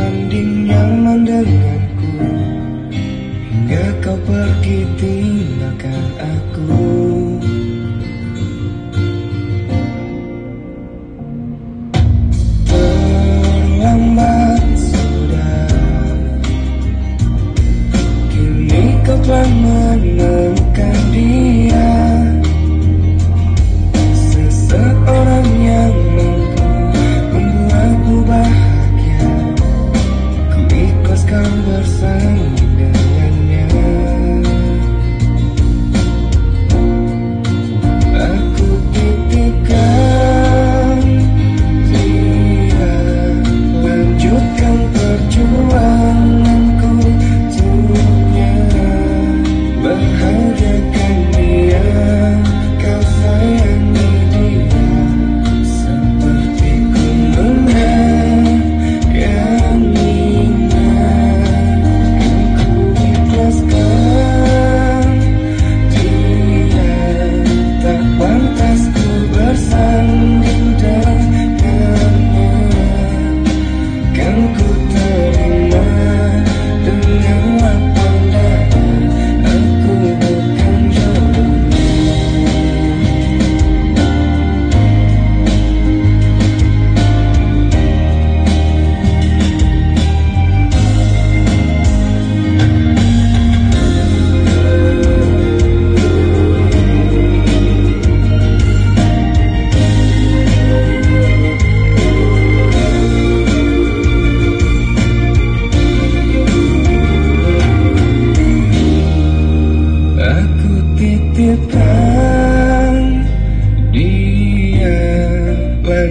Sanding nyaman denganku, Hingga kau pergi tinggalkan aku.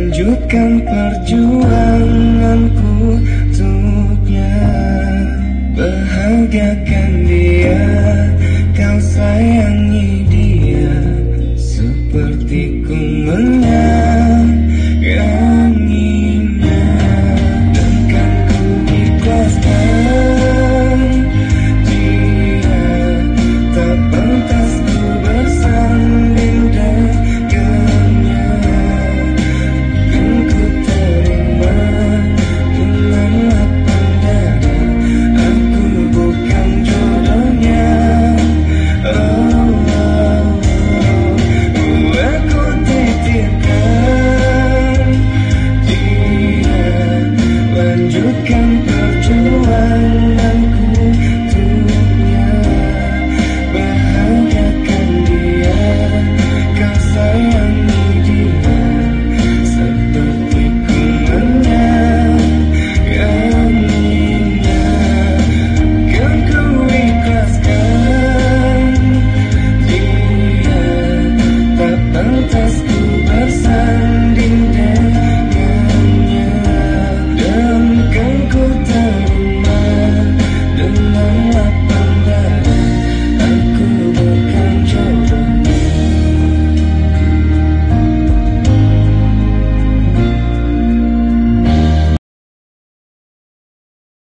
lanjutkan perjuanganku Untuk Bahagiakan dia Kau sayangi dia. Seperti ku menyayangi